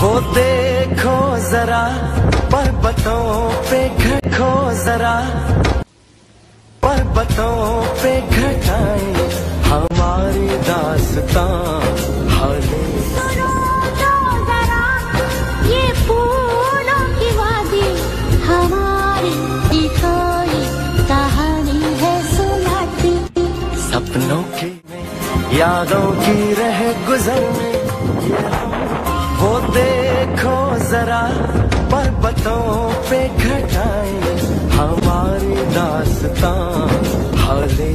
वो देखो जरा पर्वतों पे घटो जरा। पर्वतों पे घटाए हमारी दासता तो जरा ये फूलों हमारी कहानी है सुनाती। सपनों की यादों की रह गुजर में देखो जरा पर्वतों पे घटाए हमारी दास्तां हाले